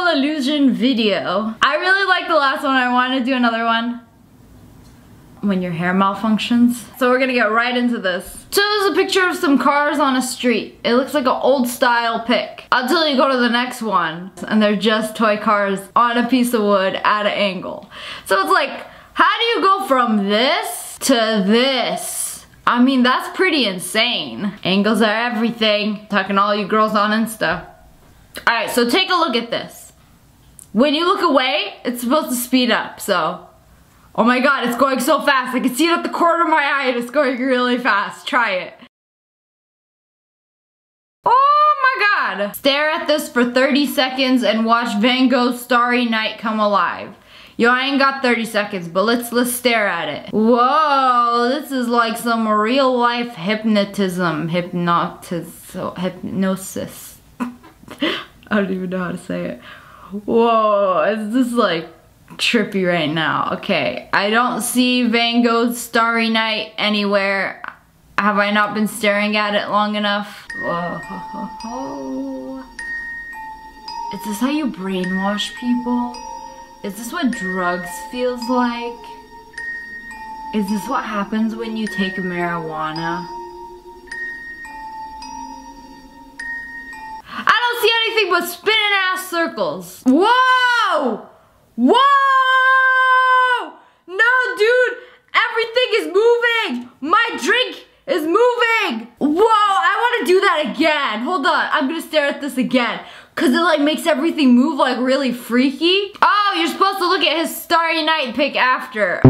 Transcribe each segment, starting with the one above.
optical illusion video. I really like the last one. I want to do another one when your hair malfunctions. So we're gonna get right into this. So there's a picture of some cars on a street. It looks like an old style pic. Until you go to the next one and they're just toy cars on a piece of wood at an angle. So it's like, how do you go from this to this? I mean, that's pretty insane. Angles are everything. Talking to all you girls on Insta. All right, so take a look at this. When you look away, it's supposed to speed up, so Oh my god, it's going so fast. I can see it at the corner of my eye and it's going really fast. Try it. Oh my god. Stare at this for 30 seconds and watch Van Gogh's Starry Night come alive. Yo, I ain't got 30 seconds, but let's let's stare at it. Whoa, this is like some real life hypnotism, hypnotis, hypnosis. I don't even know how to say it. Whoa, it's just like trippy right now. Okay, I don't see Van Gogh's Starry Night anywhere. Have I not been staring at it long enough? Whoa. Is this how you brainwash people? Is this what drugs feels like? Is this what happens when you take marijuana? I don't see anything but spinning ass circles. Whoa! Whoa! No, dude! Everything is moving! My drink is moving! Whoa, I want to do that again. Hold on, I'm gonna stare at this again. Cause it like makes everything move like really freaky. Oh, you're supposed to look at his Starry Night pic after.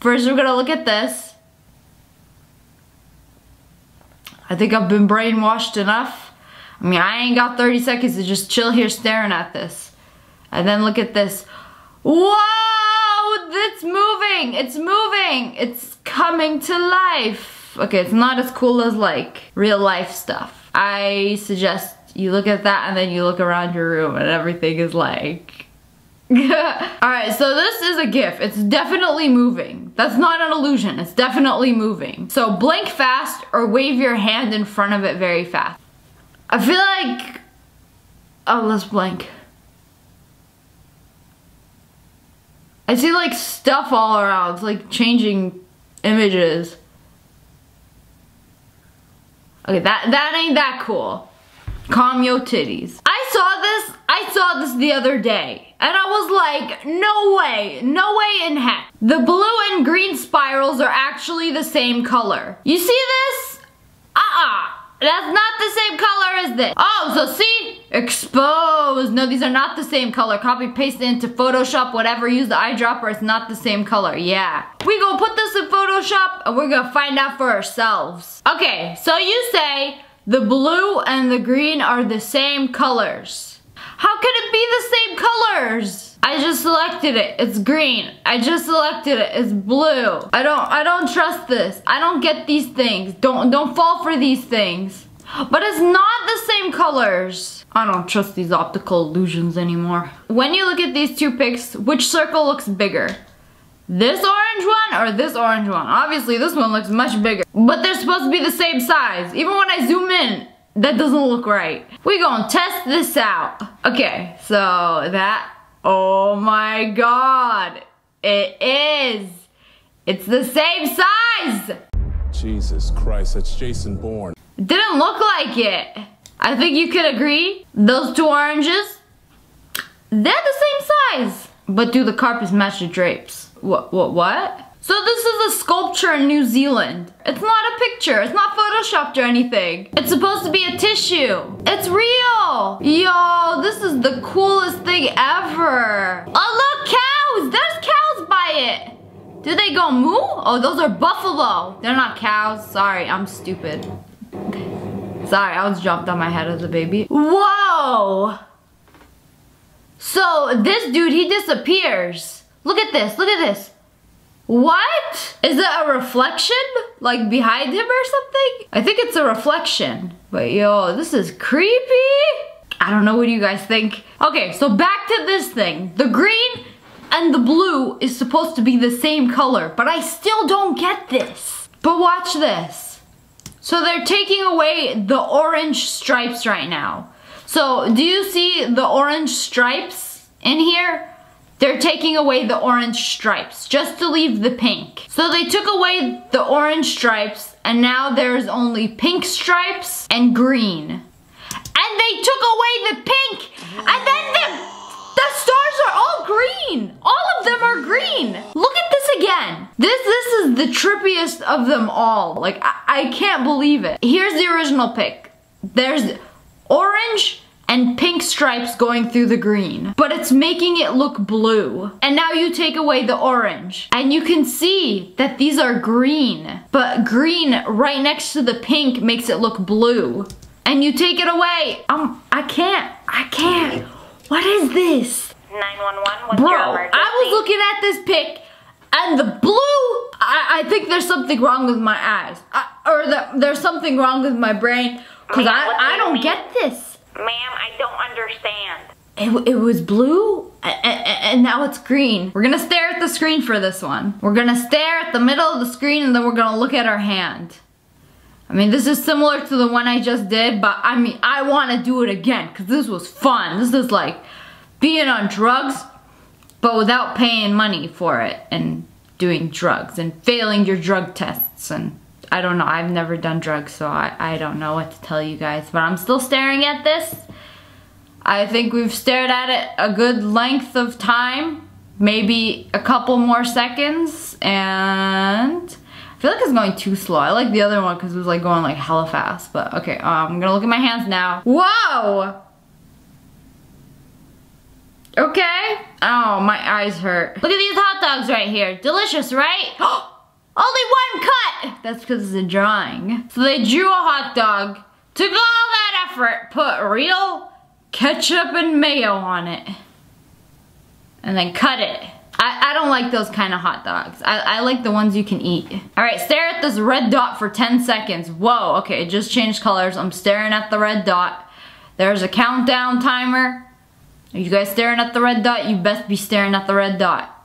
First, we're gonna look at this. I think I've been brainwashed enough. I mean, I ain't got 30 seconds to just chill here staring at this. And then look at this. Whoa! It's moving! It's moving! It's coming to life. Okay, it's not as cool as like real life stuff. I suggest you look at that and then you look around your room and everything is like... Alright, so this is a GIF. It's definitely moving. That's not an illusion. It's definitely moving. So blink fast or wave your hand in front of it very fast. I feel like, oh, let's blank. I see like stuff all around, it's like changing images. Okay, that, that ain't that cool. Calm your titties. I saw this, I saw this the other day. And I was like, no way, no way in heck. The blue and green spirals are actually the same color. You see this? Uh-uh. That's not the same color as this. Oh, so see? Exposed. No, these are not the same color. Copy, paste it into Photoshop, whatever. Use the eyedropper. It's not the same color. Yeah. We gonna put this in Photoshop and we're gonna find out for ourselves. Okay, so you say the blue and the green are the same colors. How can it be the same colors? I just selected it. It's green. I just selected it. It's blue. I don't I don't trust this. I don't get these things. Don't don't fall for these things. But it's not the same colors. I don't trust these optical illusions anymore. When you look at these two pics, which circle looks bigger? This orange one or this orange one? Obviously this one looks much bigger. But they're supposed to be the same size. Even when I zoom in, that doesn't look right. We gonna test this out. Okay, so that Oh my god. It is. It's the same size. Jesus Christ, that's Jason Bourne. It didn't look like it. I think you could agree. Those two oranges, they're the same size. But do the carpets match the drapes? What, what, what? So this is a sculpture in New Zealand. It's not a picture. It's not photoshopped or anything. It's supposed to be a tissue. It's real. Yo, this is the coolest thing ever. Oh, look, cows. There's cows by it. Do they go moo? Oh, those are buffalo. They're not cows. Sorry, I'm stupid. Sorry, I was jumped on my head as a baby. Whoa! So this dude, he disappears. Look at this, look at this. What? Is it a reflection? Like behind him or something? I think it's a reflection. But yo, this is creepy. I don't know what you guys think. Okay, so back to this thing. The green and the blue is supposed to be the same color, but I still don't get this. But watch this. So they're taking away the orange stripes right now. So do you see the orange stripes in here? They're taking away the orange stripes just to leave the pink. So they took away the orange stripes and now there's only pink stripes and green. And they took away the pink and then the, the stars are all green. All of them are green. Look at this again. This, this is the trippiest of them all. Like, I, I can't believe it. Here's the original pic. There's orange, and pink stripes going through the green. But it's making it look blue. And now you take away the orange. And you can see that these are green. But green right next to the pink makes it look blue. And you take it away. Um, I can't. I can't. What is this? 911, what's Bro? I was looking at this pic and the blue, I, I think there's something wrong with my eyes. I, or the, there's something wrong with my brain. Cause Ma'am, I, I don't get this. Ma'am, I don't understand. It, it was blue and now it's green. We're gonna stare at the screen for this one. We're gonna stare at the middle of the screen and then we're gonna look at our hand. I mean, this is similar to the one I just did, but I mean, I wanna do it again because this was fun. This is like being on drugs, but without paying money for it and doing drugs and failing your drug tests and I don't know, I've never done drugs, so I, I don't know what to tell you guys, but I'm still staring at this. I think we've stared at it a good length of time, maybe a couple more seconds, and I feel like it's going too slow. I like the other one because it was like going like hella fast, but okay, um, I'm gonna look at my hands now. Whoa! Okay. Oh, my eyes hurt. Look at these hot dogs right here. Delicious, right? Only one cut! That's because it's a drawing. So they drew a hot dog, took all that effort, put real ketchup and mayo on it, and then cut it. I, I don't like those kind of hot dogs. I, I like the ones you can eat. All right, stare at this red dot for 10 seconds. Whoa, okay, it just changed colors. I'm staring at the red dot. There's a countdown timer. Are you guys staring at the red dot? You best be staring at the red dot.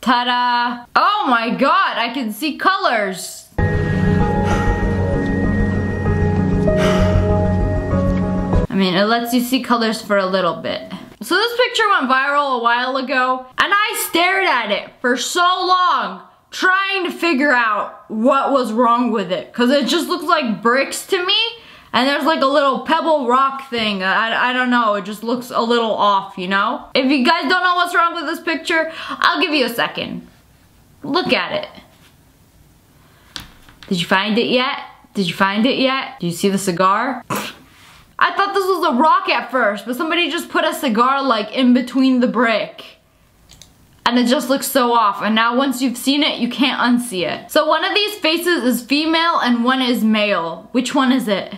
Ta-da! Oh my god, I can see colors! I mean, it lets you see colors for a little bit. So this picture went viral a while ago, and I stared at it for so long, trying to figure out what was wrong with it. Cause it just looks like bricks to me, and there's like a little pebble rock thing. I, I don't know, it just looks a little off, you know? If you guys don't know what's wrong with this picture, I'll give you a second. Look at it. Did you find it yet? Did you find it yet? Do you see the cigar? I thought this was a rock at first, but somebody just put a cigar like in between the brick. And it just looks so off. And now once you've seen it, you can't unsee it. So one of these faces is female and one is male. Which one is it?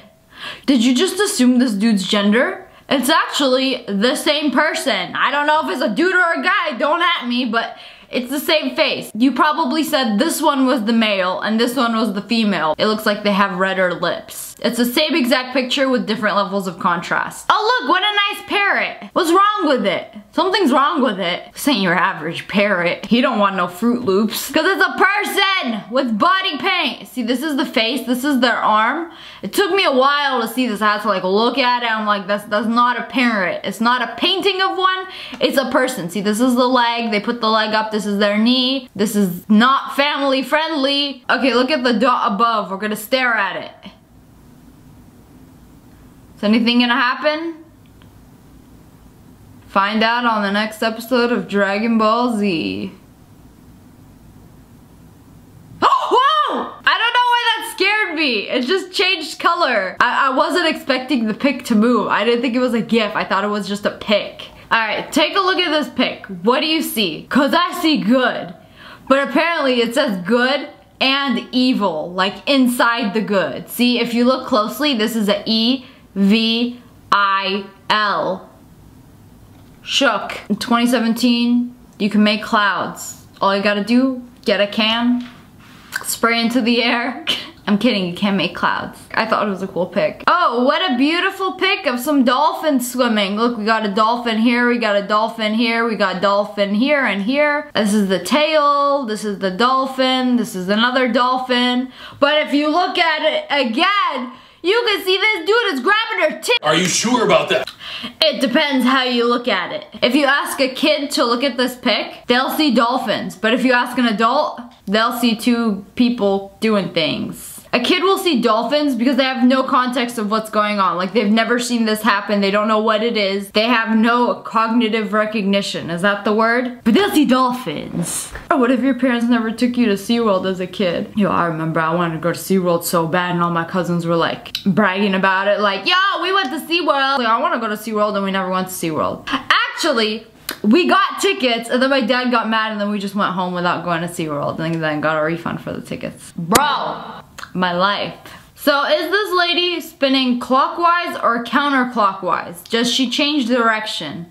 Did you just assume this dude's gender? It's actually the same person. I don't know if it's a dude or a guy, don't at me, but it's the same face. You probably said this one was the male and this one was the female. It looks like they have redder lips. It's the same exact picture with different levels of contrast. Oh look, what a nice parrot. What's wrong with it? Something's wrong with it. This ain't your average parrot. He don't want no Froot Loops. Cause it's a person with body paint. See, this is the face, this is their arm. It took me a while to see this. I had to like look at it. I'm like, that's, that's not a parrot. It's not a painting of one. It's a person. See, this is the leg. They put the leg up. This is their knee. This is not family friendly. Okay, look at the dot above. We're gonna stare at it. Is anything gonna happen? Find out on the next episode of Dragon Ball Z. Whoa! I don't know why that scared me. It just changed color. I, I wasn't expecting the pic to move. I didn't think it was a GIF. I thought it was just a pic. Alright, take a look at this pic. What do you see? Cause I see good. But apparently it says good and evil, like inside the good. See, if you look closely, this is a E V I L. Shook. In 2017, you can make clouds. All you gotta do, get a can, spray into the air. I'm kidding, you can't make clouds. I thought it was a cool pic. Oh, what a beautiful pic of some dolphins swimming. Look, we got a dolphin here, we got a dolphin here, we got dolphin here and here. This is the tail, this is the dolphin, this is another dolphin. But if you look at it again, You can see this dude is grabbing her tit. Are you sure about that? It depends how you look at it. If you ask a kid to look at this pic, they'll see dolphins. But if you ask an adult, they'll see two people doing things. A kid will see dolphins because they have no context of what's going on. Like they've never seen this happen. They don't know what it is. They have no cognitive recognition. Is that the word? But they'll see dolphins. Or what if your parents never took you to SeaWorld as a kid? Yo, I remember I wanted to go to SeaWorld so bad and all my cousins were like bragging about it. Like, yo, we went to SeaWorld. Like, I want to go to SeaWorld and we never went to SeaWorld. Actually, we got tickets and then my dad got mad and then we just went home without going to SeaWorld and then got a refund for the tickets. Bro, my life. So is this lady spinning clockwise or counterclockwise? Does she change direction?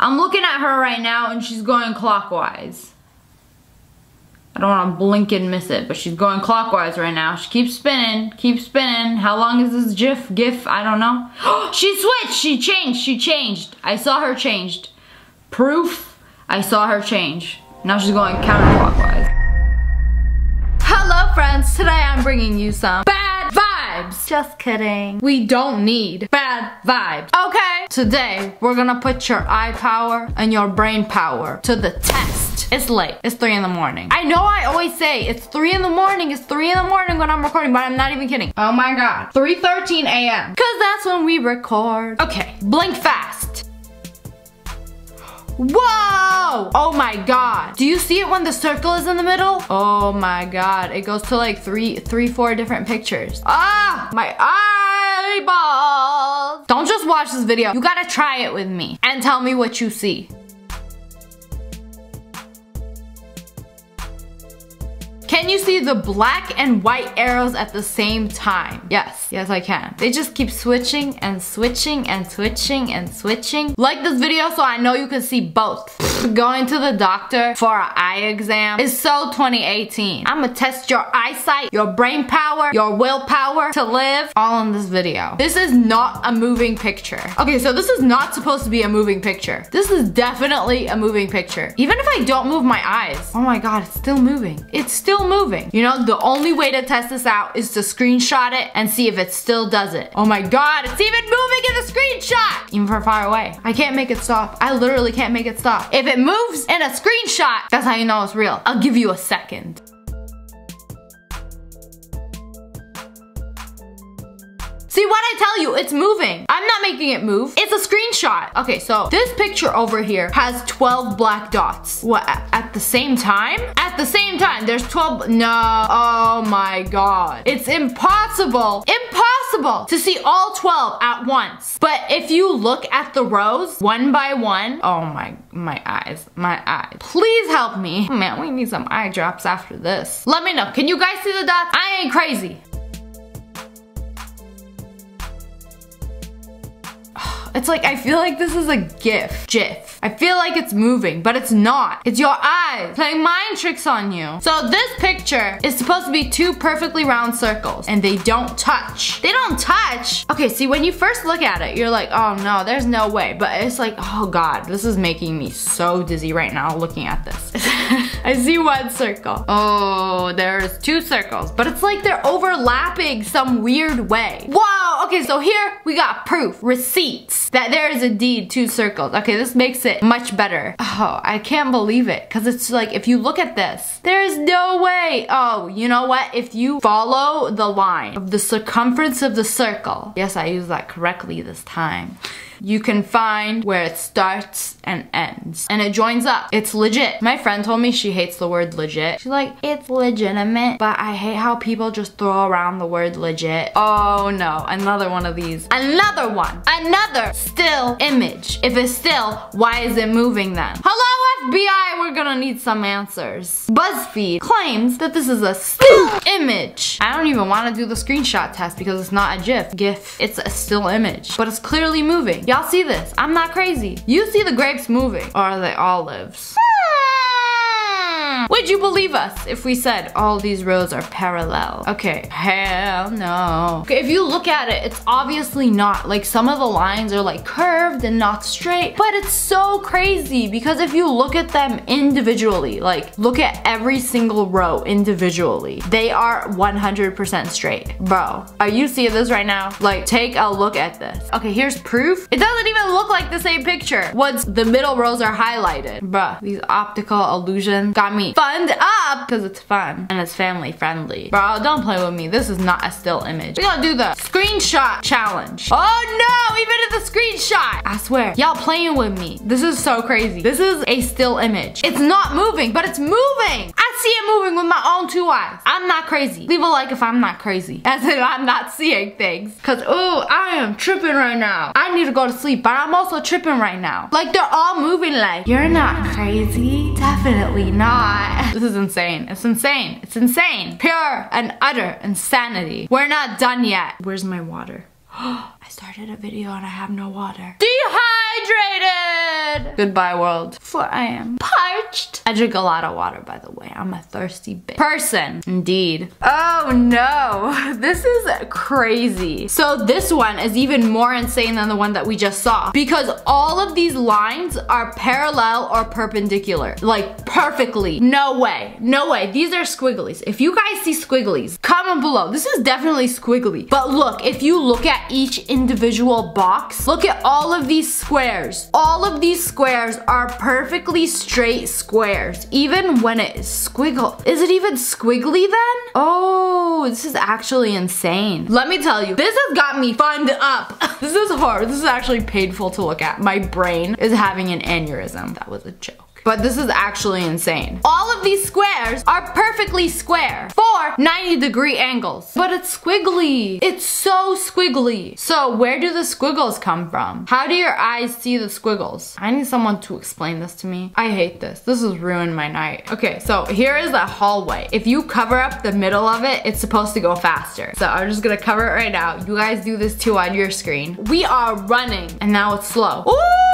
I'm looking at her right now and she's going clockwise. I don't want to blink and miss it, but she's going clockwise right now. She keeps spinning, keeps spinning. How long is this GIF, GIF? I don't know. she switched, she changed, she changed. I saw her changed. Proof, I saw her change. Now she's going counterclockwise. Friends, today I'm bringing you some bad vibes. Just kidding. We don't need bad vibes. Okay, today we're gonna put your eye power and your brain power to the test. It's late, it's three in the morning. I know I always say it's three in the morning, it's three in the morning when I'm recording, but I'm not even kidding. Oh my God, 3.13 a.m. Cause that's when we record. Okay, blink fast. Whoa! Oh my god. Do you see it when the circle is in the middle? Oh my god. It goes to like three, three, four different pictures. Ah! My eyeballs! Don't just watch this video. You gotta try it with me and tell me what you see. Can you see the black and white arrows at the same time? Yes, yes I can. They just keep switching and switching and switching and switching. Like this video so I know you can see both. Going to the doctor for an eye exam is so 2018. I'ma test your eyesight, your brain power, your willpower to live all in this video. This is not a moving picture. Okay, so this is not supposed to be a moving picture. This is definitely a moving picture. Even if I don't move my eyes, oh my God, it's still moving. It's still moving. You know, the only way to test this out is to screenshot it and see if it still does it. Oh my God, it's even moving in the screenshot. Even from far away. I can't make it stop. I literally can't make it stop. If it moves in a screenshot, that's how you know it's real. I'll give you a second. I tell you, it's moving. I'm not making it move. It's a screenshot. Okay, so this picture over here has 12 black dots. What, at the same time? At the same time, there's 12, no, oh my God. It's impossible, impossible to see all 12 at once. But if you look at the rows one by one, oh my, my eyes, my eyes. Please help me. Man, we need some eye drops after this. Let me know, can you guys see the dots? I ain't crazy. It's like, I feel like this is a GIF. GIF. I feel like it's moving, but it's not. It's your eyes playing mind tricks on you. So this picture is supposed to be two perfectly round circles and they don't touch. They don't touch. Okay, see when you first look at it, you're like, oh no, there's no way. But it's like, oh God, this is making me so dizzy right now looking at this. I see one circle. Oh, there's two circles, but it's like they're overlapping some weird way. Whoa, okay, so here we got proof, receipts, that there is indeed two circles. Okay, this makes it much better. Oh, I can't believe it, because it's like, if you look at this, there's no way. Oh, you know what? If you follow the line of the circumference of the circle, yes, I used that correctly this time you can find where it starts and ends. And it joins up. It's legit. My friend told me she hates the word legit. She's like, it's legitimate, but I hate how people just throw around the word legit. Oh no, another one of these. Another one. Another still image. If it's still, why is it moving then? Hello FBI, we're gonna need some answers. BuzzFeed claims that this is a still image. I don't even wanna do the screenshot test because it's not a GIF. GIF, it's a still image, but it's clearly moving. Y'all see this? I'm not crazy. You see the grapes moving. Or are they olives? Would you believe us if we said all these rows are parallel? Okay, hell no. Okay, if you look at it, it's obviously not. Like some of the lines are like curved and not straight, but it's so crazy because if you look at them individually, like look at every single row individually, they are 100% straight. Bro, are you seeing this right now? Like take a look at this. Okay, here's proof. It doesn't even look like the same picture. Once the middle rows are highlighted. Bruh, these optical illusions got me funned up because it's fun and it's family friendly. Bro, don't play with me. This is not a still image. We gotta do the screenshot challenge. Oh no, even in the screenshot. I swear, y'all playing with me. This is so crazy. This is a still image. It's not moving, but it's moving. I see it moving with my own two eyes. I'm not crazy. Leave a like if I'm not crazy. As if I'm not seeing things. Cause, oh, I am tripping right now. I need to go to sleep, but I'm also tripping right now. Like they're all moving like, you're not crazy. Definitely not. This is insane. It's insane. It's insane. Pure and utter insanity. We're not done yet. Where's my water? I started a video and I have no water. Dehydrated! Goodbye world. For I am parched. I drink a lot of water by the way. I'm a thirsty bitch. Person. Indeed. Oh no. This is crazy. So this one is even more insane than the one that we just saw. Because all of these lines are parallel or perpendicular. Like perfectly. No way. No way. These are squigglies. If you guys see squigglies, comment below. This is definitely squiggly. But look, if you look at each individual box, look at all of these squares. All of these squares are perfectly straight squares. Even when it is squiggle. Is it even squiggly then? Oh, this is actually insane. Let me tell you, this has got me funned up. this is hard. This is actually painful to look at. My brain is having an aneurysm. That was a joke but this is actually insane. All of these squares are perfectly square for 90 degree angles, but it's squiggly. It's so squiggly. So where do the squiggles come from? How do your eyes see the squiggles? I need someone to explain this to me. I hate this. This has ruined my night. Okay, so here is a hallway. If you cover up the middle of it, it's supposed to go faster. So I'm just gonna cover it right now. You guys do this too on your screen. We are running and now it's slow. Ooh!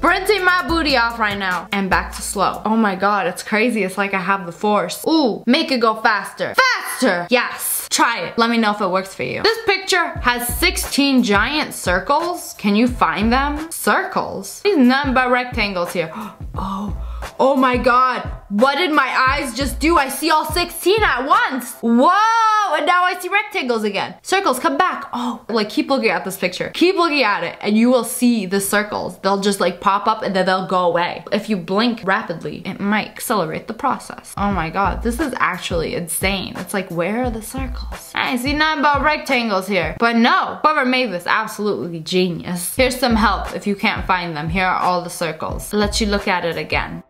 Sprinting my booty off right now and back to slow. Oh my god, it's crazy. It's like I have the force. Ooh, make it go faster. Faster! Yes. Try it. Let me know if it works for you. This picture has 16 giant circles. Can you find them? Circles? These none but rectangles here. Oh, oh my god. What did my eyes just do? I see all 16 at once. Whoa, and now I see rectangles again. Circles, come back. Oh, like keep looking at this picture. Keep looking at it and you will see the circles. They'll just like pop up and then they'll go away. If you blink rapidly, it might accelerate the process. Oh my god, this is actually insane. It's like, where are the circles? I see nothing about rectangles here. But no, whoever made this, absolutely genius. Here's some help if you can't find them. Here are all the circles. I'll let you look at it again.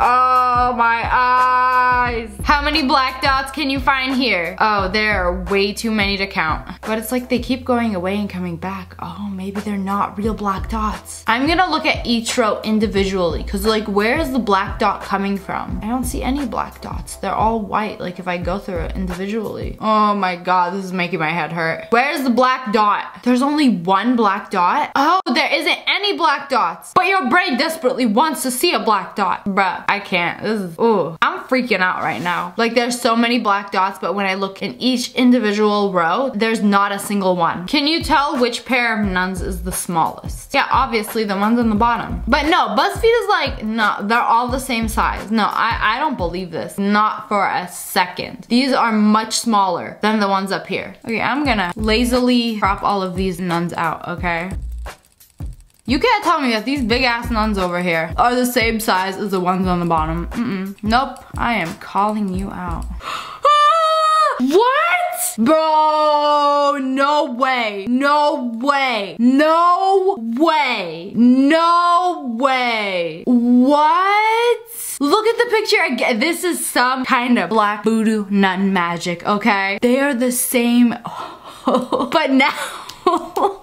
Oh, my eyes. How many black dots can you find here? Oh, there are way too many to count. But it's like they keep going away and coming back. Oh, maybe they're not real black dots. I'm gonna look at each row individually because like where is the black dot coming from? I don't see any black dots. They're all white like if I go through it individually. Oh my god, this is making my head hurt. Where's the black dot? There's only one black dot? Oh, there isn't any black dots. But your brain desperately wants to see a black dot. Bruh, I can't. This is, ooh. I'm freaking out right now. Like there's so many black dots, but when I look in each individual row, there's not a single one. Can you tell which pair of nuns is the smallest? Yeah, obviously the ones on the bottom. But no, BuzzFeed is like, no, they're all the same size. No, I, I don't believe this. Not for a second. These are much smaller than the ones up here. Okay, I'm gonna lazily crop all of these nuns out, okay? You can't tell me that these big ass nuns over here are the same size as the ones on the bottom. Mm-mm. Nope. I am calling you out. what? Bro, no way. No way. No way. No way. What? Look at the picture again. This is some kind of black voodoo nun magic, okay? They are the same. but now...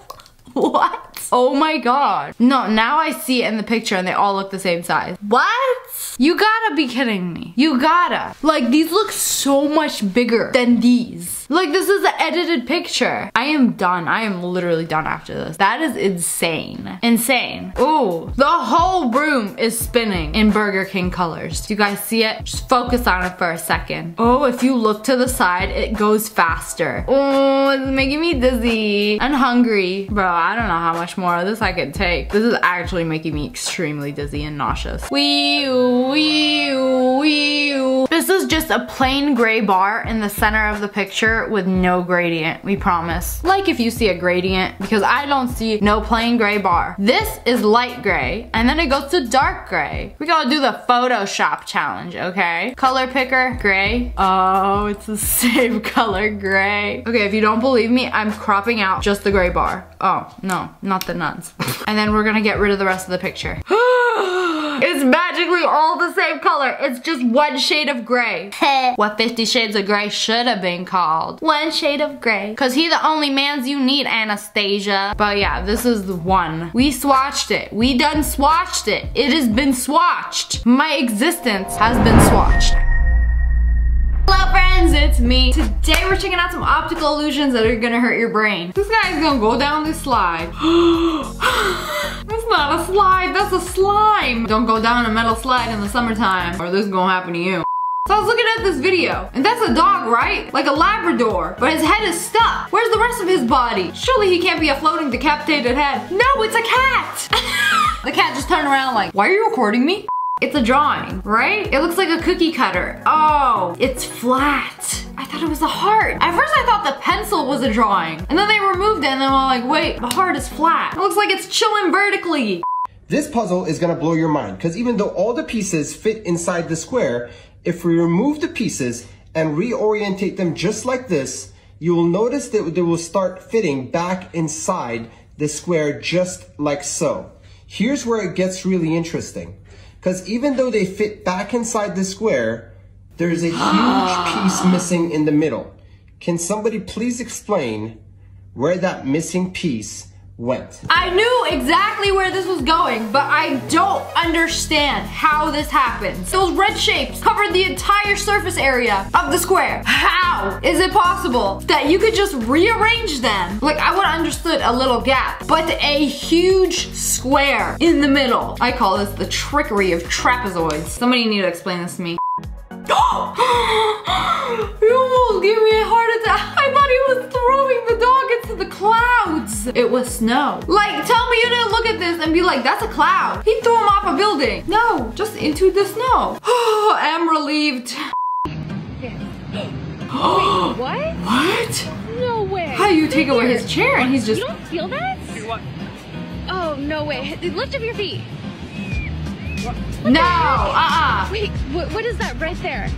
what? Oh my god. No, now I see it in the picture and they all look the same size. What? You gotta be kidding me. You gotta. Like, these look so much bigger than these. Like this is an edited picture. I am done. I am literally done after this. That is insane. Insane. Ooh, the whole room is spinning in Burger King colors. Do you guys see it? Just focus on it for a second. Oh, if you look to the side, it goes faster. Oh, it's making me dizzy and hungry. Bro, I don't know how much more of this I could take. This is actually making me extremely dizzy and nauseous. Wee wee wee This is just a plain gray bar in the center of the picture with no gradient, we promise. Like if you see a gradient, because I don't see no plain gray bar. This is light gray, and then it goes to dark gray. We gotta do the Photoshop challenge, okay? Color picker, gray. Oh, it's the same color gray. Okay, if you don't believe me, I'm cropping out just the gray bar. Oh, no, not the nuns. and then we're gonna get rid of the rest of the picture. it's magically all the same color. It's just one shade of gray. what 50 Shades of Grey should have been called. One shade of gray. Cause he the only man's you need, Anastasia. But yeah, this is the one. We swatched it. We done swatched it. It has been swatched. My existence has been swatched. Hello friends, it's me. Today we're checking out some optical illusions that are gonna hurt your brain. This guy's gonna go down this slide. that's not a slide, that's a slime. Don't go down a metal slide in the summertime or this is gonna happen to you. So I was looking at this video, and that's a dog, right? Like a Labrador, but his head is stuck. Where's the rest of his body? Surely he can't be a floating decapitated head. No, it's a cat! the cat just turned around like, why are you recording me? It's a drawing, right? It looks like a cookie cutter. Oh, it's flat. I thought it was a heart. At first I thought the pencil was a drawing. And then they removed it and then I'm like, wait, the heart is flat. It looks like it's chilling vertically. This puzzle is gonna blow your mind because even though all the pieces fit inside the square, if we remove the pieces and reorientate them just like this, you will notice that they will start fitting back inside the square just like so. Here's where it gets really interesting. Because even though they fit back inside the square, there's a huge piece missing in the middle. Can somebody please explain where that missing piece went? I knew exactly where this was going, but I don't understand how this happens. Those red shapes covered the entire surface area of the square. How is it possible that you could just rearrange them? Like I would have understood a little gap, but a huge square in the middle. I call this the trickery of trapezoids. Somebody need to explain this to me. you almost gave me a heart attack. I thought he was throwing the dog into the clouds. It was snow. Like, tell me you didn't look at this and be like, that's a cloud. He threw him off a building. No, just into the snow. I'm relieved. Wait, what? What? No way. How you take away his chair and he's just You don't feel that? Oh, no way. Lift up your feet. No, uh-uh. Wait, what, what is that right there?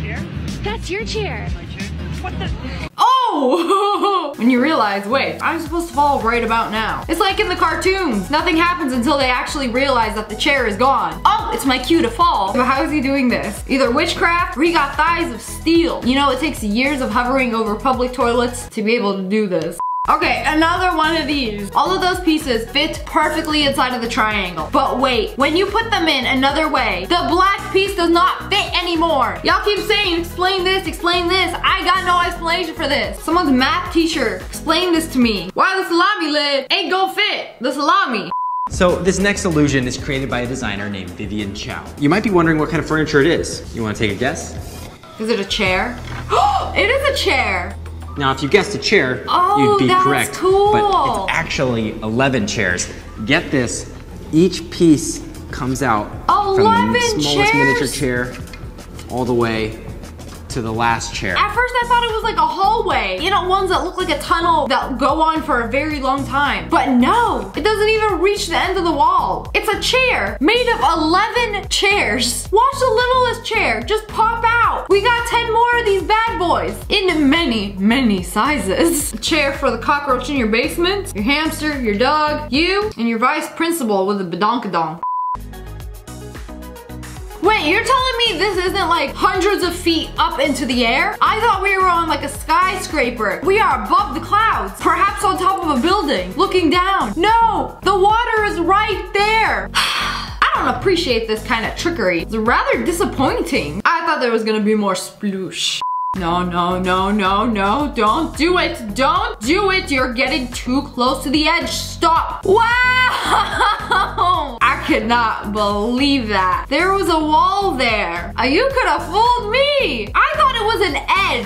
Chair? That's your chair. My chair? What the? Oh! when you realize, wait, I'm supposed to fall right about now. It's like in the cartoons. Nothing happens until they actually realize that the chair is gone. Oh, it's my cue to fall. So how is he doing this? Either witchcraft or he got thighs of steel. You know, it takes years of hovering over public toilets to be able to do this. Okay, another one of these. All of those pieces fit perfectly inside of the triangle. But wait, when you put them in another way, the black piece does not fit anymore. Y'all keep saying, explain this, explain this. I got no explanation for this. Someone's math teacher, explain this to me. Why the salami lid ain't gonna fit the salami? So this next illusion is created by a designer named Vivian Chow. You might be wondering what kind of furniture it is. You want to take a guess? Is it a chair? it is a chair. Now, if you guessed a chair, Oh, you'd be that's correct. cool. But it's actually 11 chairs. Get this, each piece comes out from the smallest miniature chair all the way to the last chair. At first I thought it was like a hallway. You know, ones that look like a tunnel that go on for a very long time. But no, it doesn't even reach the end of the wall. It's a chair made of 11 chairs. Watch the littlest chair just pop out. We got 10 more of these bad boys in many, many sizes. A chair for the cockroach in your basement, your hamster, your dog, you, and your vice principal with a badonkadonk. Wait, you're telling me this isn't like hundreds of feet up into the air? I thought we were on like a skyscraper. We are above the clouds, perhaps on top of a building, looking down. No, the water is right there. I don't appreciate this kind of trickery. It's rather disappointing. I thought there was gonna be more sploosh. No, no, no, no, no, don't do it. Don't do it. You're getting too close to the edge. Stop. Wow! I could not believe that. There was a wall there. Uh, You could have fooled me. I thought it was an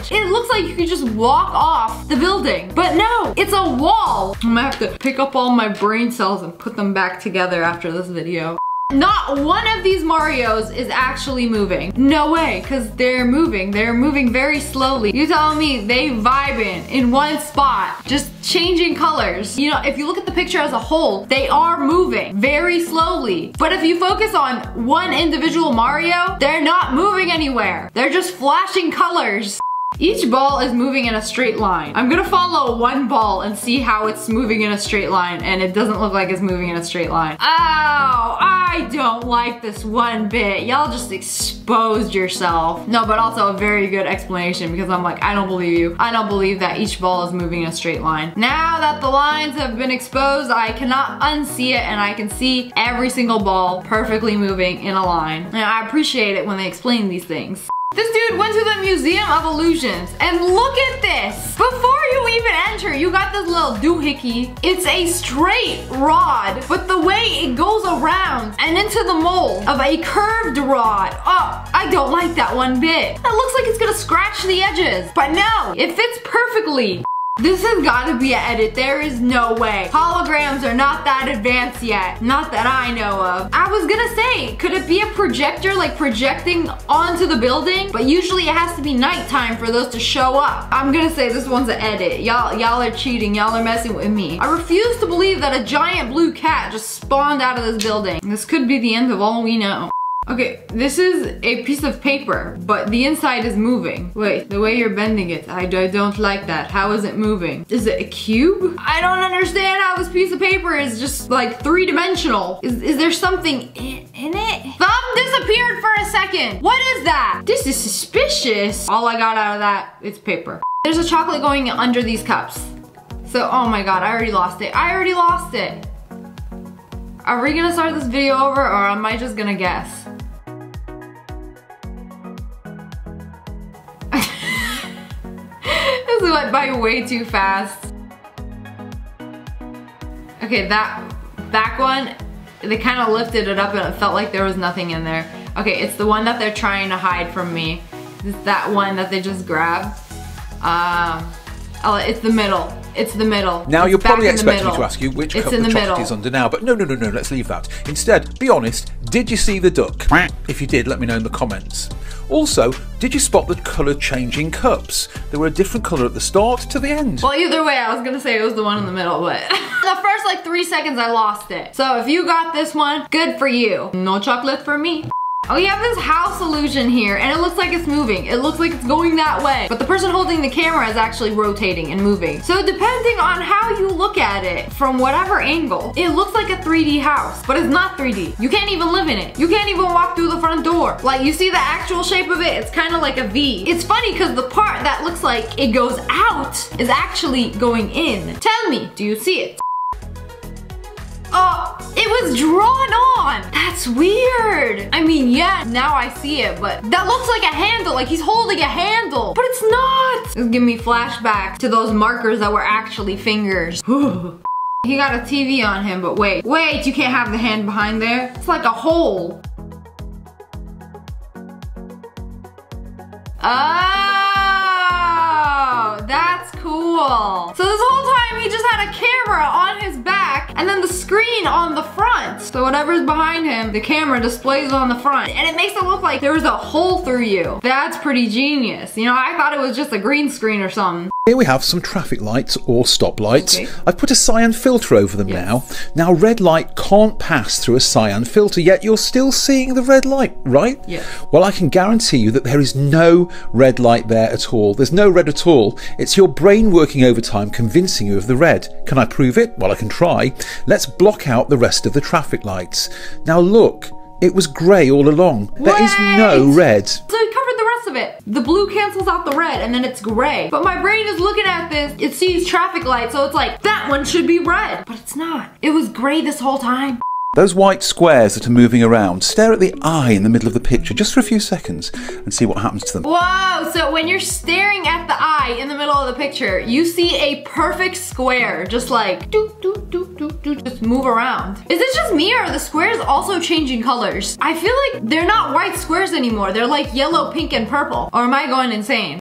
edge. It looks like you could just walk off the building. But no, it's a wall. I'm gonna have to pick up all my brain cells and put them back together after this video. Not one of these Marios is actually moving. No way, because they're moving. They're moving very slowly. You telling me they vibing in one spot, just changing colors. You know, if you look at the picture as a whole, they are moving very slowly. But if you focus on one individual Mario, they're not moving anywhere. They're just flashing colors. Each ball is moving in a straight line. I'm gonna follow one ball and see how it's moving in a straight line and it doesn't look like it's moving in a straight line. Ow, I don't like this one bit. Y'all just exposed yourself. No, but also a very good explanation because I'm like, I don't believe you. I don't believe that each ball is moving in a straight line. Now that the lines have been exposed, I cannot unsee it and I can see every single ball perfectly moving in a line. And I appreciate it when they explain these things. This dude went to the Museum of Illusions and look at this. Before you even enter, you got this little doohickey. It's a straight rod, but the way it goes around and into the mold of a curved rod. Oh, I don't like that one bit. That looks like it's gonna scratch the edges, but no, it fits perfectly. This has got to be an edit. There is no way. Holograms are not that advanced yet. Not that I know of. I was gonna say, could it be a projector like projecting onto the building? But usually it has to be nighttime for those to show up. I'm gonna say this one's an edit. Y'all y'all are cheating. Y'all are messing with me. I refuse to believe that a giant blue cat just spawned out of this building. This could be the end of all we know. Okay, this is a piece of paper, but the inside is moving. Wait, the way you're bending it, I, I don't like that. How is it moving? Is it a cube? I don't understand how this piece of paper is just like three-dimensional. Is, is there something in, in it? Thumb disappeared for a second. What is that? This is suspicious. All I got out of that, it's paper. There's a chocolate going under these cups. So, oh my god, I already lost it. I already lost it. Are we gonna start this video over or am I just gonna guess? Went by way too fast. Okay, that back one, they kind of lifted it up and it felt like there was nothing in there. Okay, it's the one that they're trying to hide from me. It's that one that they just grabbed. Um, oh, it's the middle. It's the middle. Now It's you're probably expecting me to ask you which it's cup in the the chocolate middle. is under now, but no, no, no, no, let's leave that. Instead, be honest, did you see the duck? If you did, let me know in the comments. Also, did you spot the colour changing cups? They were a different colour at the start to the end. Well, either way, I was gonna say it was the one in the middle, but the first like three seconds I lost it. So if you got this one, good for you. No chocolate for me. Oh, you have this house illusion here, and it looks like it's moving. It looks like it's going that way, but the person holding the camera is actually rotating and moving. So depending on how you look at it, from whatever angle, it looks like a 3D house, but it's not 3D. You can't even live in it. You can't even walk through the front door. Like, you see the actual shape of it? It's kind of like a V. It's funny because the part that looks like it goes out is actually going in. Tell me, do you see it? Oh, it was drawn on. That's weird. I mean, yeah, now I see it, but that looks like a handle, like he's holding a handle, but it's not. It's giving me flashback to those markers that were actually fingers. he got a TV on him, but wait, wait, you can't have the hand behind there. It's like a hole. Oh, that's cool. So this whole he just had a camera on his back and then the screen on the front. So whatever's behind him, the camera displays on the front. And it makes it look like there was a hole through you. That's pretty genius. You know, I thought it was just a green screen or something. Here we have some traffic lights or stoplights. Okay. I've put a cyan filter over them Yes. now. Now, red light can't pass through a cyan filter, yet you're still seeing the red light, right? Yes. Well, I can guarantee you that there is no red light there at all. There's no red at all. It's your brain working overtime convincing you of the red. Can I prove it? Well, I can try. Let's block out the rest of the traffic lights. Now, look. It was grey all along. There is no red. So of it. The blue cancels out the red and then it's gray. But my brain is looking at this, it sees traffic lights, so it's like, that one should be red. But it's not. It was gray this whole time. Those white squares that are moving around, stare at the eye in the middle of the picture just for a few seconds and see what happens to them. Whoa, so when you're staring at the eye in the middle of the picture, you see a perfect square, just like doo doo doo doo doo, just move around. Is this just me or are the squares also changing colors? I feel like they're not white squares anymore. They're like yellow, pink, and purple. Or am I going insane?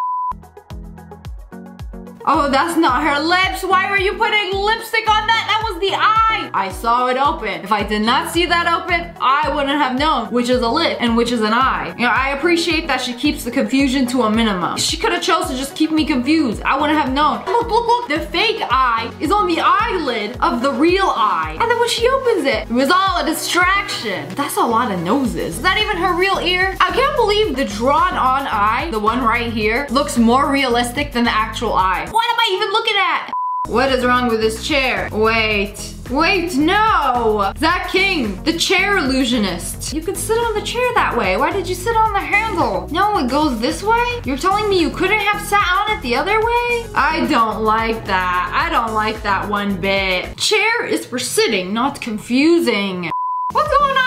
Oh, that's not her lips. Why were you putting lipstick on that? That was the eye. I saw it open. If I did not see that open, I wouldn't have known which is a lip and which is an eye. You know, I appreciate that she keeps the confusion to a minimum. She could have chose to just keep me confused. I wouldn't have known. Look, look, look. The fake eye is on the eyelid of the real eye. And then when she opens it, it was all a distraction. That's a lot of noses. Is that even her real ear? I can't believe the drawn on eye, the one right here, looks more realistic than the actual eye. What am I even looking at? What is wrong with this chair? Wait, wait, no! Zach King, the chair illusionist. You could sit on the chair that way. Why did you sit on the handle? No, it goes this way? You're telling me you couldn't have sat on it the other way? I don't like that. I don't like that one bit. Chair is for sitting, not confusing. What's going on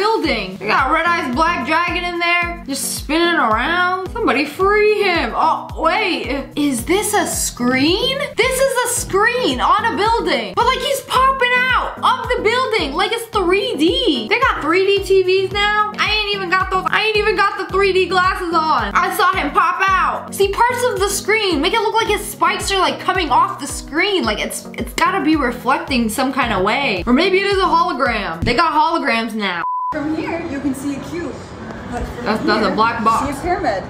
building? They got Red Eyes Black Dragon in there, just spinning around. Somebody free him. Oh, wait, is this a screen? This is a screen on a building, but like he's popping out of the building like it's 3D. They got 3D TVs now. I ain't even got those, I ain't even got the 3D glasses on. I saw him pop out. See parts of the screen, make it look like his spikes are like coming off the screen. Like it's, it's gotta be reflecting some kind of way. Or maybe it is a hologram. They got holograms now. From here, you can see a cube. But That's- that's a black box. See a pyramid.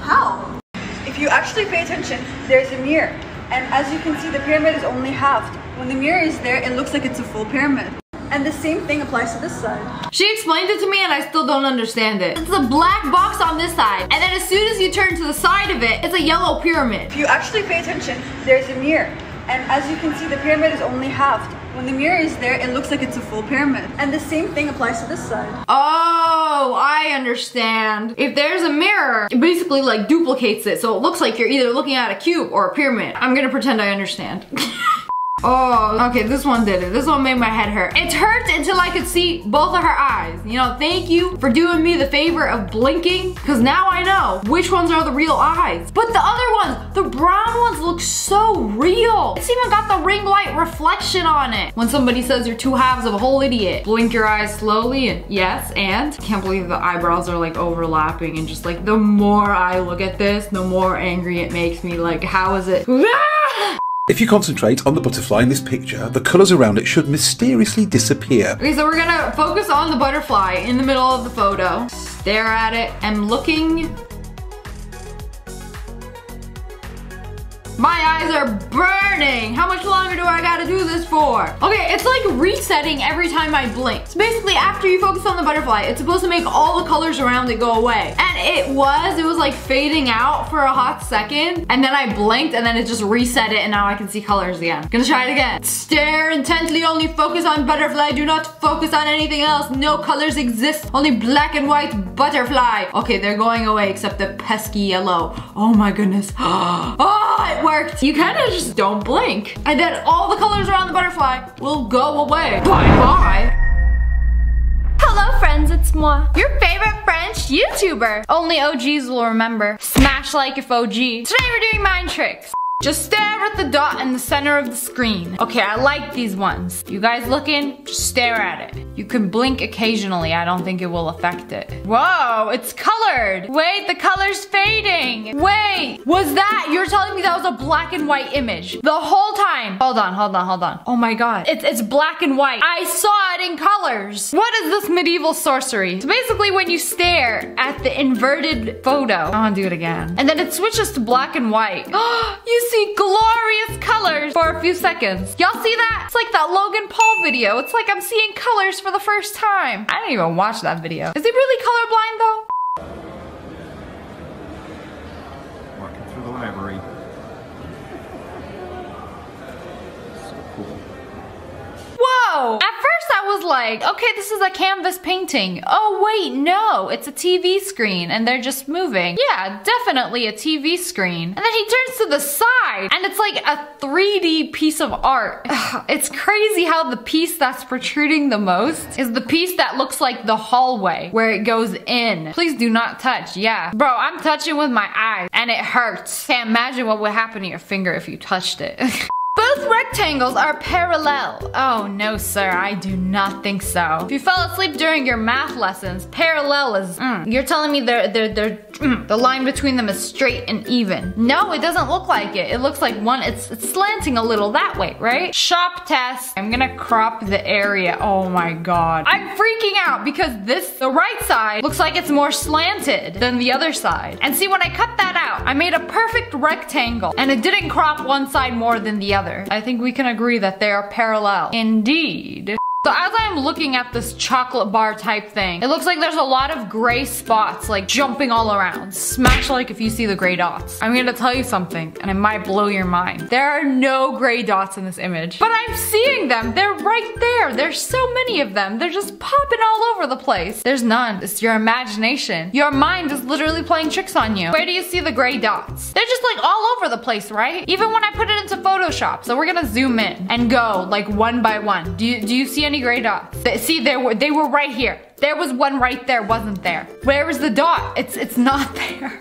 How? If you actually pay attention, there's a mirror. And as you can see, the pyramid is only halved. When the mirror is there, it looks like it's a full pyramid. And the same thing applies to this side. She explained it to me and I still don't understand it. It's a black box on this side. And then as soon as you turn to the side of it, it's a yellow pyramid. If you actually pay attention, there's a mirror. And as you can see, the pyramid is only halved. When the mirror is there, it looks like it's a full pyramid. And the same thing applies to this side. Oh, I understand. If there's a mirror, it basically like duplicates it. So it looks like you're either looking at a cube or a pyramid. I'm gonna pretend I understand. Oh, okay, this one did it. This one made my head hurt. It hurt until I could see both of her eyes. You know, thank you for doing me the favor of blinking, because now I know which ones are the real eyes. But the other ones, the brown ones look so real. It's even got the ring light reflection on it. When somebody says you're two halves of a whole idiot, blink your eyes slowly and yes, and can't believe the eyebrows are like overlapping and just like the more I look at this, the more angry it makes me. Like, how is it? Ah! If you concentrate on the butterfly in this picture, the colours around it should mysteriously disappear. Okay, so we're gonna focus on the butterfly in the middle of the photo. Stare at it. I'm looking. My eyes are burning. How much longer do I gotta do this for? Okay, it's like resetting every time I blink. So basically, after you focus on the butterfly, it's supposed to make all the colors around it go away. And it was, it was like fading out for a hot second. And then I blinked and then it just reset it and now I can see colors again. Gonna try it again. Stare intently, only focus on butterfly. Do not focus on anything else. No colors exist. Only black and white butterfly. Okay, they're going away except the pesky yellow. Oh my goodness. Oh, it worked. You kind of just don't blink. And then all the colors around the butterfly will go away. Bye bye. Hello friends, it's moi, your favorite French YouTuber. Only OGs will remember. Smash like if OG. Today we're doing mind tricks. Just stare at the dot in the center of the screen. Okay, I like these ones. You guys looking? Just stare at it. You can blink occasionally. I don't think it will affect it. Whoa, it's colored. Wait, the color's fading. Wait, was that? You're telling me that was a black and white image the whole time. Hold on, hold on, hold on. Oh my God, it's, it's black and white. I saw it in colors. What is this medieval sorcery? So basically when you stare at the inverted photo, I wanna do it again. And then it switches to black and white. you see glorious colors for a few seconds. Y'all see that? It's like that Logan Paul video. It's like I'm seeing colors for the first time. I didn't even watch that video. Is he really colorblind though? Walking through the library. So cool. Whoa! At first I like, okay, this is a canvas painting. Oh wait, no, it's a TV screen and they're just moving. Yeah, definitely a TV screen. And then he turns to the side and it's like a 3D piece of art. it's crazy how the piece that's protruding the most is the piece that looks like the hallway where it goes in. Please do not touch, yeah. Bro, I'm touching with my eyes and it hurts. Can't imagine what would happen to your finger if you touched it. Both rectangles are parallel. Oh no sir, I do not think so. If you fell asleep during your math lessons, parallel is, mm, you're telling me they're, they're, they're, mm, the line between them is straight and even. No, it doesn't look like it. It looks like one, it's, it's slanting a little that way, right? Shop test. I'm gonna crop the area. Oh my god. I'm freaking out because this, the right side, looks like it's more slanted than the other side. And see, when I cut that out, I made a perfect rectangle and it didn't crop one side more than the other. I think we can agree that they are parallel. Indeed. So as I'm looking at this chocolate bar type thing, it looks like there's a lot of gray spots like jumping all around. Smash like if you see the gray dots. I'm gonna tell you something and it might blow your mind. There are no gray dots in this image, but I'm seeing them. They're right there. There's so many of them. They're just popping all over the place. There's none. It's your imagination. Your mind is literally playing tricks on you. Where do you see the gray dots? They're just like all over the place, right? Even when I put it into Photoshop. So we're gonna zoom in and go like one by one. Do you, do you see any gray dots? See, they were, they were right here. There was one right there, wasn't there? Where is the dot? It's, it's not there.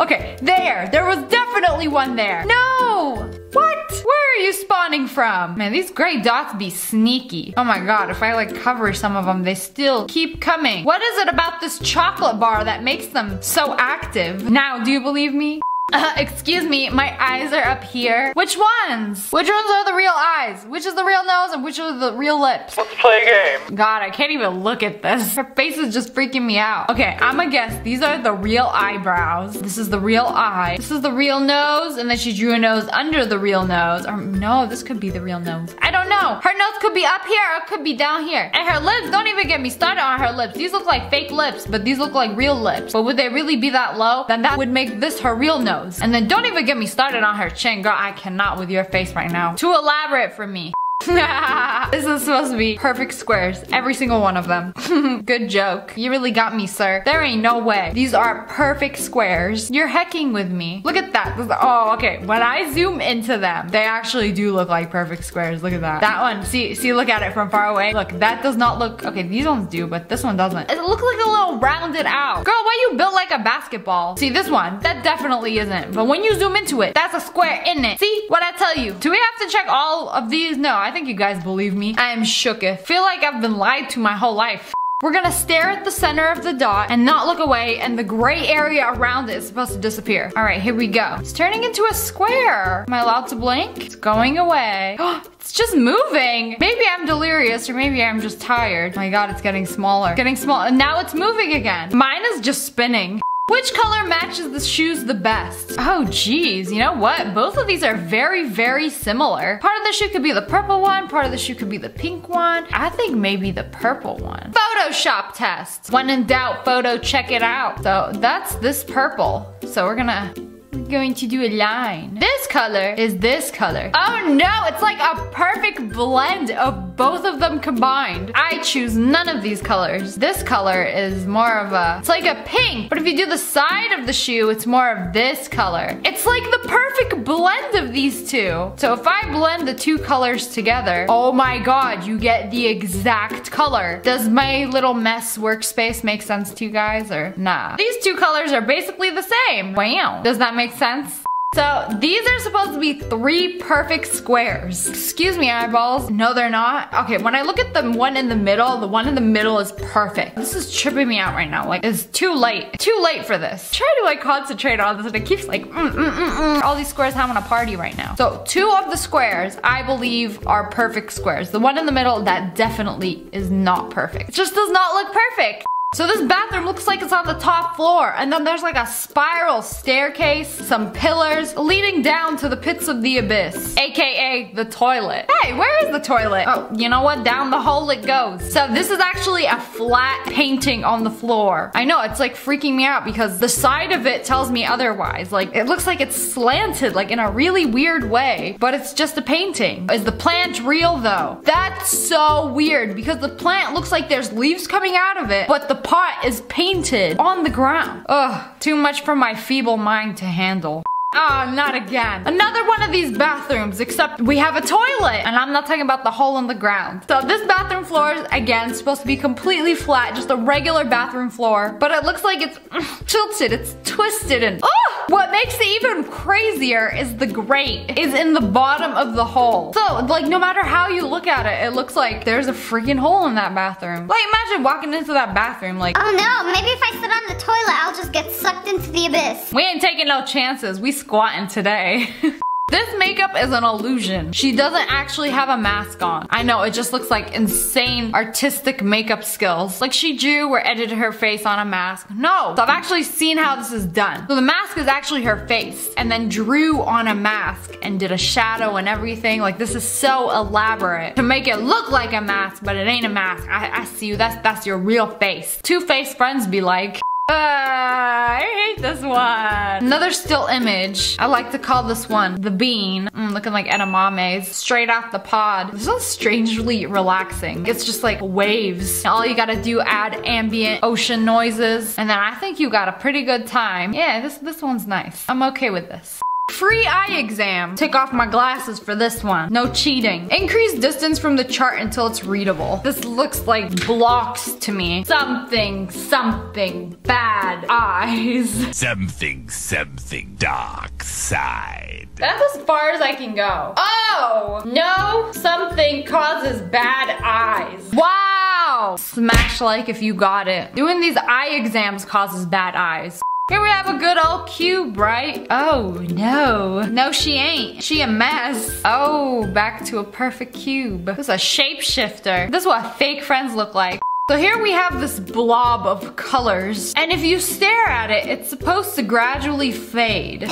Okay, there. There was definitely one there. No! What? Where are you spawning from? Man, these gray dots be sneaky. Oh my god, if I like cover some of them, they still keep coming. What is it about this chocolate bar that makes them so active? Now, do you believe me? Uh, excuse me, my eyes are up here. Which ones? Which ones are the real eyes? Which is the real nose and which are the real lips? Let's play a game. God, I can't even look at this. Her face is just freaking me out. Okay, I'm gonna guess these are the real eyebrows. This is the real eye. This is the real nose, and then she drew a nose under the real nose. Or no, this could be the real nose. I don't know. Her nose could be up here or it could be down here. And her lips, don't even get me started on her lips. These look like fake lips, but these look like real lips. But would they really be that low? Then that would make this her real nose. And then don't even get me started on her chin. Girl, I cannot with your face right now. Too elaborate for me. this is supposed to be perfect squares, every single one of them. Good joke. You really got me, sir. There ain't no way. These are perfect squares. You're hecking with me. Look at that. Oh, okay. When I zoom into them, they actually do look like perfect squares. Look at that. That one, see, see, look at it from far away. Look, that does not look, okay, these ones do, but this one doesn't. It looks like a little rounded out. Girl, why you built like a basketball? See, this one, that definitely isn't. But when you zoom into it, that's a square in it. See what I tell you? Do we have to check all of these? No, I think you guys believe me. I am shooketh. Feel like I've been lied to my whole life. We're gonna stare at the center of the dot and not look away and the gray area around it is supposed to disappear. All right, here we go. It's turning into a square. Am I allowed to blink? It's going away. it's just moving. Maybe I'm delirious or maybe I'm just tired. my God, it's getting smaller. Getting smaller. And now it's moving again. Mine is just spinning. Which color matches the shoes the best? Oh geez, you know what? Both of these are very, very similar. Part of the shoe could be the purple one, part of the shoe could be the pink one. I think maybe the purple one. Photoshop test. When in doubt, photo check it out. So that's this purple. So we're gonna we're going to do a line. This color is this color. Oh no, it's like a perfect blend of both of them combined. I choose none of these colors. This color is more of a, it's like a pink, but if you do the side of the shoe, it's more of this color. It's like the perfect blend of these two. So if I blend the two colors together, oh my god, you get the exact color. Does my little mess workspace make sense to you guys or nah? These two colors are basically the same. Wow. Does that make sense? So these are supposed to be three perfect squares. Excuse me, eyeballs. No, they're not. Okay, when I look at the one in the middle, the one in the middle is perfect. This is tripping me out right now. Like, it's too late. Too late for this. Try to like concentrate on this and it keeps like, mm, mm, mm, mm. All these squares having a party right now. So two of the squares, I believe, are perfect squares. The one in the middle, that definitely is not perfect. It just does not look perfect. So this bathroom looks like it's on the top floor, and then there's like a spiral staircase, some pillars leading down to the pits of the abyss, aka the toilet. Hey, where is the toilet? Oh, you know what? Down the hole it goes. So this is actually a flat painting on the floor. I know, it's like freaking me out because the side of it tells me otherwise. Like, it looks like it's slanted, like in a really weird way, but it's just a painting. Is the plant real though? That's so weird because the plant looks like there's leaves coming out of it, but the pot is painted on the ground. Ugh, too much for my feeble mind to handle. Oh, not again. Another one of these bathrooms, except we have a toilet. And I'm not talking about the hole in the ground. So this bathroom floor is, again, supposed to be completely flat, just a regular bathroom floor. But it looks like it's mm, tilted, it's twisted and... Oh! What makes it even crazier is the grate is in the bottom of the hole. So, like, no matter how you look at it, it looks like there's a freaking hole in that bathroom. Like, imagine walking into that bathroom, like... Oh no, maybe if I sit on the toilet, I'll just get sucked into the abyss. We ain't taking no chances. We squatting today. This makeup is an illusion. She doesn't actually have a mask on. I know, it just looks like insane artistic makeup skills. Like she drew or edited her face on a mask. No, so I've actually seen how this is done. So the mask is actually her face and then drew on a mask and did a shadow and everything. Like this is so elaborate to make it look like a mask, but it ain't a mask. I, I see you, that's, that's your real face. Two-faced friends be like, I hate this one. Another still image. I like to call this one the bean. Mm, looking like edamames. Straight off the pod. This is strangely relaxing. It's just like waves. All you gotta do add ambient ocean noises. And then I think you got a pretty good time. Yeah, this, this one's nice. I'm okay with this. Free eye exam. Take off my glasses for this one. No cheating. Increase distance from the chart until it's readable. This looks like blocks to me. Something, something, bad eyes. Something, something dark side. That's as far as I can go. Oh, no, something causes bad eyes. Wow. Smash like if you got it. Doing these eye exams causes bad eyes. Here we have a good old cube, right? Oh, no. No, she ain't. She a mess. Oh, back to a perfect cube. This is a shapeshifter. This is what fake friends look like. So here we have this blob of colors. And if you stare at it, it's supposed to gradually fade.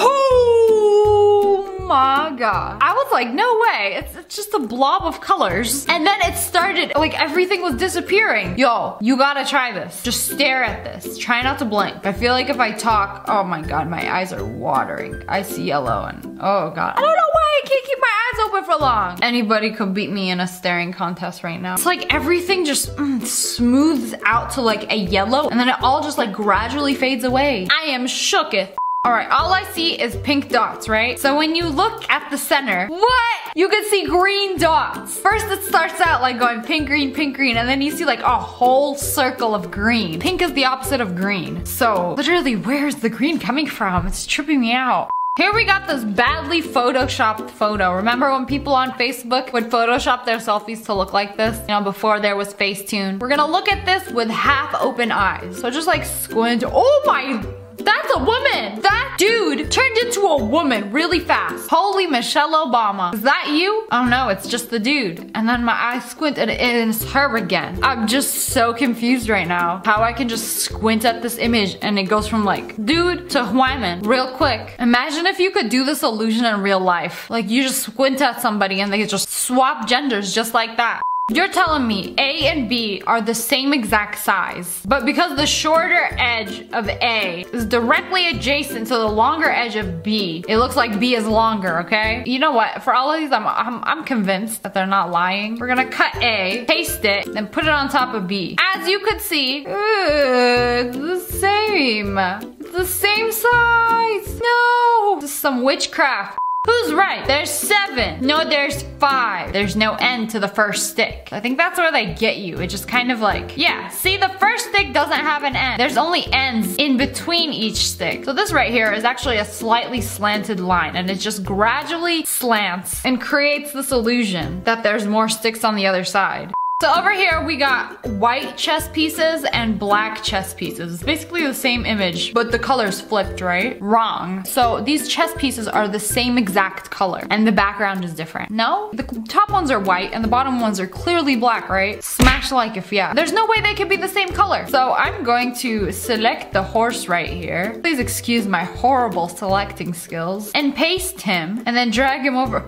My god. I was like, no way. It's, it's just a blob of colors. And then it started, like everything was disappearing. Yo, you gotta try this. Just stare at this. Try not to blink. I feel like if I talk, oh my god, my eyes are watering. I see yellow and, oh god. I don't know why I can't keep my eyes open for long. Anybody could beat me in a staring contest right now. It's like everything just mm, smooths out to like a yellow and then it all just like gradually fades away. I am shooketh. All right, all I see is pink dots, right? So when you look at the center, what? You can see green dots. First it starts out like going pink, green, pink, green, and then you see like a whole circle of green. Pink is the opposite of green. So literally, where's the green coming from? It's tripping me out. Here we got this badly photoshopped photo. Remember when people on Facebook would photoshop their selfies to look like this? You know, before there was Facetune. We're gonna look at this with half open eyes. So just like squint. Oh my that's a woman! That dude turned into a woman really fast. Holy Michelle Obama. Is that you? Oh no, it's just the dude. And then my eyes squint and it's her again. I'm just so confused right now. How I can just squint at this image and it goes from like dude to woman real quick. Imagine if you could do this illusion in real life. Like you just squint at somebody and they just swap genders just like that. You're telling me A and B are the same exact size, but because the shorter edge of A is directly adjacent to the longer edge of B, it looks like B is longer, okay? You know what, for all of these, I'm, I'm, I'm convinced that they're not lying. We're gonna cut A, paste it, then put it on top of B. As you could see, it's the same. It's the same size. No, this is some witchcraft. Who's right? There's seven. No, there's five. There's no end to the first stick. I think that's where they get you. It's just kind of like, yeah, see the first stick doesn't have an end. There's only ends in between each stick. So this right here is actually a slightly slanted line and it just gradually slants and creates this illusion that there's more sticks on the other side. So over here we got white chess pieces and black chess pieces. It's basically the same image, but the color's flipped, right? Wrong. So these chess pieces are the same exact color and the background is different. No? The top ones are white and the bottom ones are clearly black, right? Smash like if yeah. There's no way they could be the same color. So I'm going to select the horse right here. Please excuse my horrible selecting skills and paste him and then drag him over.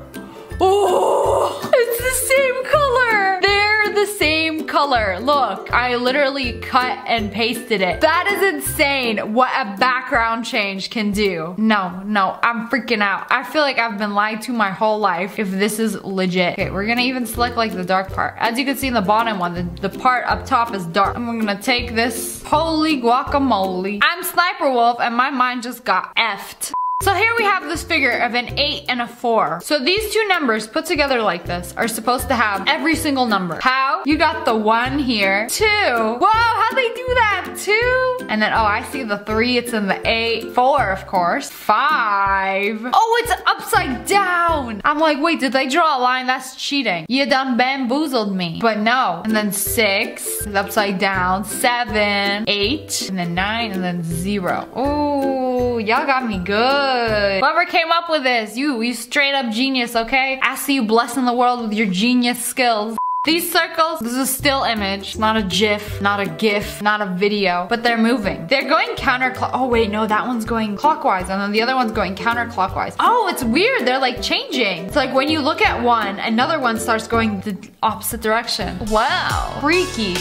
Oh, it's the same color. They're the same color. Look, I literally cut and pasted it. That is insane what a background change can do. No, no, I'm freaking out. I feel like I've been lied to my whole life if this is legit. Okay, we're gonna even select like the dark part. As you can see in the bottom one, the, the part up top is dark. I'm gonna take this, holy guacamole. I'm Sniper Wolf and my mind just got effed. So here we have this figure of an 8 and a 4. So these two numbers put together like this are supposed to have every single number. How? You got the 1 here. 2. Whoa, how'd they do that? 2. And then, oh, I see the 3. It's in the 8. 4, of course. 5. Oh, it's upside down. I'm like, wait, did they draw a line? That's cheating. You done bamboozled me. But no. And then 6 is upside down. 7. 8. And then 9. And then 0. Oh, y'all got me good good. Whoever came up with this, you, you straight up genius, okay? I see you blessing the world with your genius skills. These circles, this is a still image, not a GIF, not a GIF, not a video, but they're moving. They're going counterclock. Oh wait, no, that one's going clockwise and then the other one's going counterclockwise. Oh, it's weird. They're like changing. It's like when you look at one, another one starts going the opposite direction. Wow, freaky.